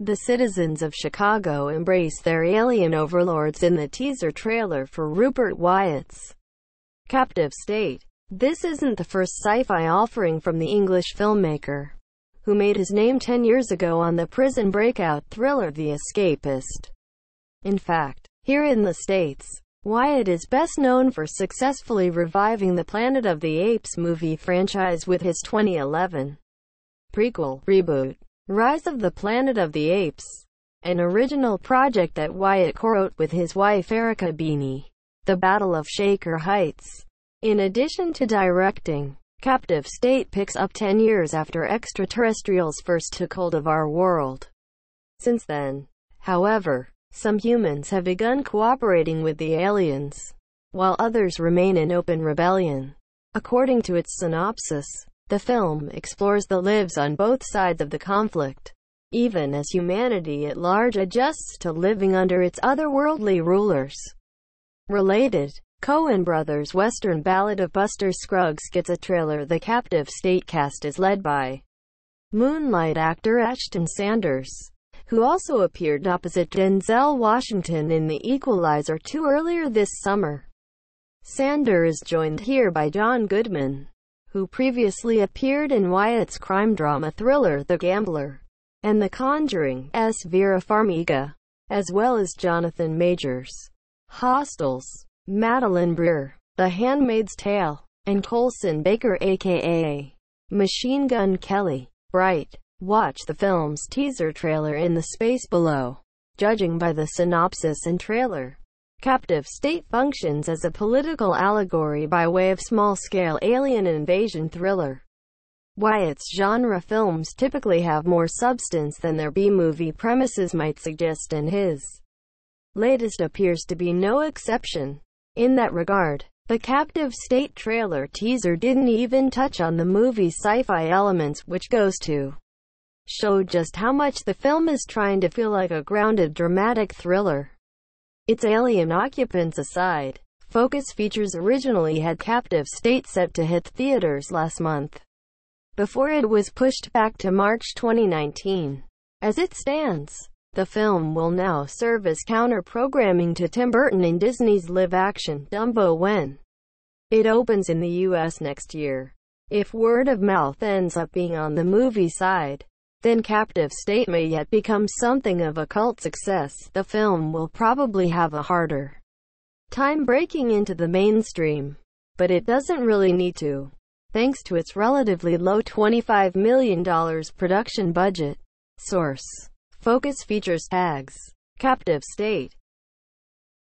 The citizens of Chicago embrace their alien overlords in the teaser trailer for Rupert Wyatt's Captive State. This isn't the first sci-fi offering from the English filmmaker, who made his name 10 years ago on the prison breakout thriller The Escapist. In fact, here in the States, Wyatt is best known for successfully reviving the Planet of the Apes movie franchise with his 2011 prequel reboot. Rise of the Planet of the Apes, an original project that Wyatt co-wrote with his wife Erica Beeney. The Battle of Shaker Heights. In addition to directing, Captive State picks up 10 years after extraterrestrials first took hold of our world. Since then, however, some humans have begun cooperating with the aliens, while others remain in open rebellion. According to its synopsis, the film explores the lives on both sides of the conflict, even as humanity at large adjusts to living under its otherworldly rulers. Related, Coen Brothers' Western Ballad of Buster Scruggs gets a trailer. The captive state cast is led by Moonlight actor Ashton Sanders, who also appeared opposite Denzel Washington in The Equalizer 2 earlier this summer. Sanders is joined here by John Goodman, who previously appeared in Wyatt's crime drama thriller The Gambler, and The Conjuring, S. Vera Farmiga, as well as Jonathan Majors, Hostiles, Madeline Brewer, The Handmaid's Tale, and Colson Baker aka Machine Gun Kelly. Bright. Watch the film's teaser trailer in the space below. Judging by the synopsis and trailer, Captive State functions as a political allegory by way of small-scale alien invasion thriller. Wyatt's genre films typically have more substance than their B-movie premises might suggest and his latest appears to be no exception. In that regard, the Captive State trailer teaser didn't even touch on the movie's sci-fi elements, which goes to show just how much the film is trying to feel like a grounded dramatic thriller. Its alien occupants aside, Focus Features originally had Captive State set to hit theaters last month, before it was pushed back to March 2019. As it stands, the film will now serve as counter-programming to Tim Burton and Disney's live-action Dumbo when it opens in the US next year. If word of mouth ends up being on the movie side, then Captive State may yet become something of a cult success. The film will probably have a harder time breaking into the mainstream, but it doesn't really need to, thanks to its relatively low $25 million production budget. Source. Focus features tags. Captive State.